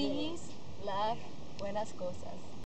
Please love buenas cosas.